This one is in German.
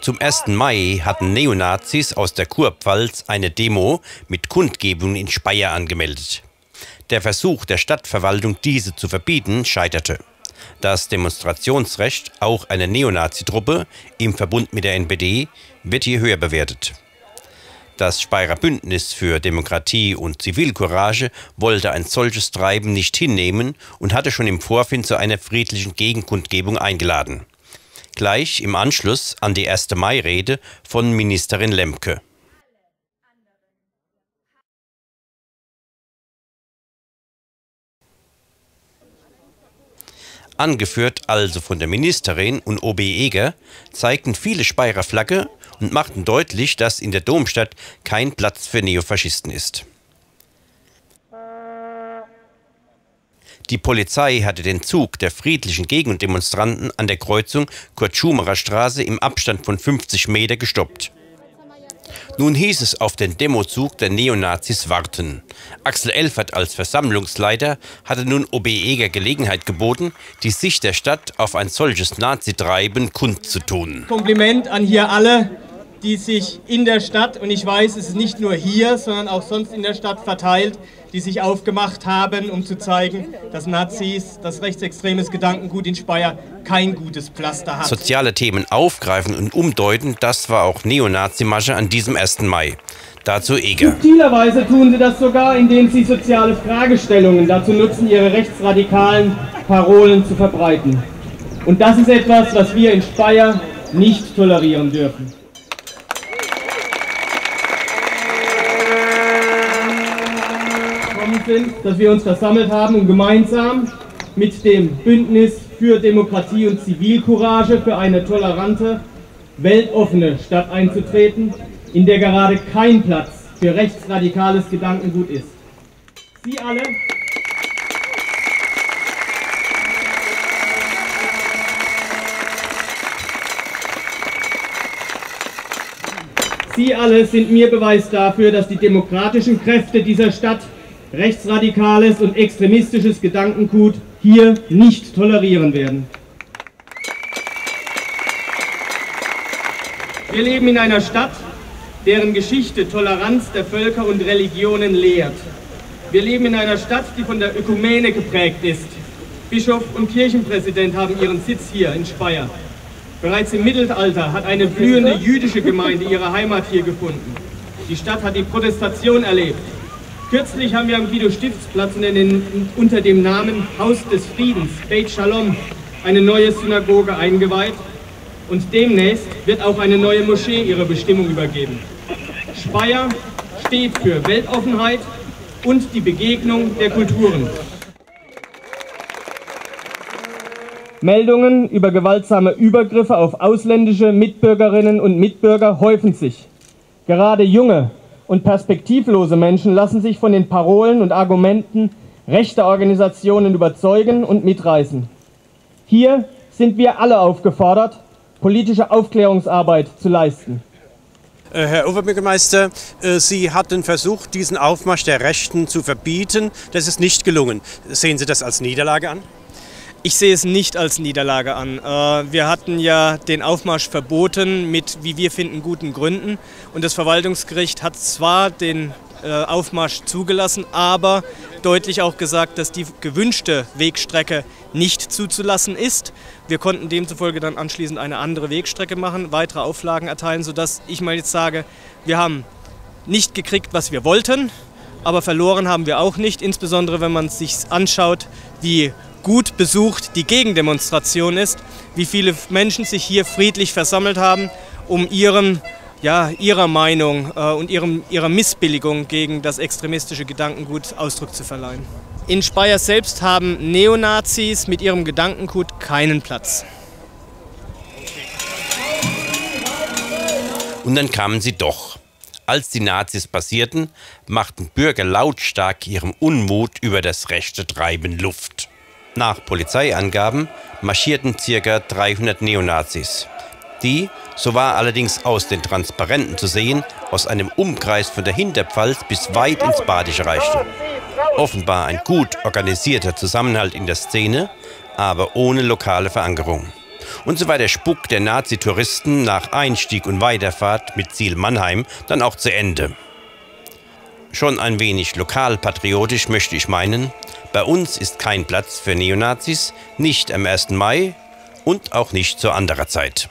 Zum 1. Mai hatten Neonazis aus der Kurpfalz eine Demo mit Kundgebungen in Speyer angemeldet. Der Versuch der Stadtverwaltung, diese zu verbieten, scheiterte. Das Demonstrationsrecht, auch eine Neonazitruppe im Verbund mit der NPD, wird hier höher bewertet. Das Speyerer Bündnis für Demokratie und Zivilcourage wollte ein solches Treiben nicht hinnehmen und hatte schon im Vorfeld zu einer friedlichen Gegenkundgebung eingeladen. Gleich im Anschluss an die 1. Mai-Rede von Ministerin Lemke. Angeführt also von der Ministerin und OB Eger, zeigten viele Speyerer Flagge und machten deutlich, dass in der Domstadt kein Platz für Neofaschisten ist. Die Polizei hatte den Zug der friedlichen Gegendemonstranten an der Kreuzung Kurt-Schumacher Straße im Abstand von 50 Meter gestoppt. Nun hieß es auf den Demozug der Neonazis warten. Axel Elfert als Versammlungsleiter hatte nun OB Eger Gelegenheit geboten, die Sicht der Stadt auf ein solches Nazitreiben kundzutun. Kompliment an hier alle, die sich in der Stadt, und ich weiß, es ist nicht nur hier, sondern auch sonst in der Stadt verteilt, die sich aufgemacht haben, um zu zeigen, dass Nazis, das rechtsextremes Gedankengut in Speyer kein gutes Pflaster hat. Soziale Themen aufgreifen und umdeuten, das war auch Neonazi-Masche an diesem 1. Mai. Dazu Eger. Subtilerweise tun sie das sogar, indem sie soziale Fragestellungen dazu nutzen, ihre rechtsradikalen Parolen zu verbreiten. Und das ist etwas, was wir in Speyer nicht tolerieren dürfen. Sind, dass wir uns versammelt haben, um gemeinsam mit dem Bündnis für Demokratie und Zivilcourage für eine tolerante, weltoffene Stadt einzutreten, in der gerade kein Platz für rechtsradikales Gedankengut ist. Sie alle Sie alle sind mir Beweis dafür, dass die demokratischen Kräfte dieser Stadt rechtsradikales und extremistisches Gedankengut hier nicht tolerieren werden. Wir leben in einer Stadt, deren Geschichte Toleranz der Völker und Religionen lehrt. Wir leben in einer Stadt, die von der Ökumene geprägt ist. Bischof und Kirchenpräsident haben ihren Sitz hier in Speyer. Bereits im Mittelalter hat eine blühende jüdische Gemeinde ihre Heimat hier gefunden. Die Stadt hat die Protestation erlebt. Kürzlich haben wir am Guido-Stiftsplatz unter dem Namen Haus des Friedens, Beit Shalom, eine neue Synagoge eingeweiht und demnächst wird auch eine neue Moschee ihre Bestimmung übergeben. Speyer steht für Weltoffenheit und die Begegnung der Kulturen. Meldungen über gewaltsame Übergriffe auf ausländische Mitbürgerinnen und Mitbürger häufen sich. Gerade junge, und perspektivlose Menschen lassen sich von den Parolen und Argumenten rechter Organisationen überzeugen und mitreißen. Hier sind wir alle aufgefordert, politische Aufklärungsarbeit zu leisten. Äh, Herr Oberbürgermeister, äh, Sie hatten versucht, diesen Aufmarsch der Rechten zu verbieten. Das ist nicht gelungen. Sehen Sie das als Niederlage an? Ich sehe es nicht als Niederlage an. Äh, wir hatten ja den Aufmarsch verboten mit, wie wir finden, guten Gründen. Und das Verwaltungsgericht hat zwar den äh, Aufmarsch zugelassen, aber deutlich auch gesagt, dass die gewünschte Wegstrecke nicht zuzulassen ist. Wir konnten demzufolge dann anschließend eine andere Wegstrecke machen, weitere Auflagen erteilen, sodass ich mal jetzt sage, wir haben nicht gekriegt, was wir wollten, aber verloren haben wir auch nicht, insbesondere wenn man sich anschaut, wie gut besucht die Gegendemonstration ist, wie viele Menschen sich hier friedlich versammelt haben, um ihrem, ja, ihrer Meinung äh, und ihrem, ihrer Missbilligung gegen das extremistische Gedankengut Ausdruck zu verleihen. In Speyer selbst haben Neonazis mit ihrem Gedankengut keinen Platz. Und dann kamen sie doch. Als die Nazis passierten, machten Bürger lautstark ihrem Unmut über das rechte Treiben Luft. Nach Polizeiangaben marschierten ca. 300 Neonazis, die, so war allerdings aus den Transparenten zu sehen, aus einem Umkreis von der Hinterpfalz bis weit ins Badische reichten. Offenbar ein gut organisierter Zusammenhalt in der Szene, aber ohne lokale Verankerung. Und so war der Spuk der Nazi-Touristen nach Einstieg und Weiterfahrt mit Ziel Mannheim dann auch zu Ende. Schon ein wenig lokalpatriotisch möchte ich meinen, bei uns ist kein Platz für Neonazis, nicht am 1. Mai und auch nicht zu anderer Zeit.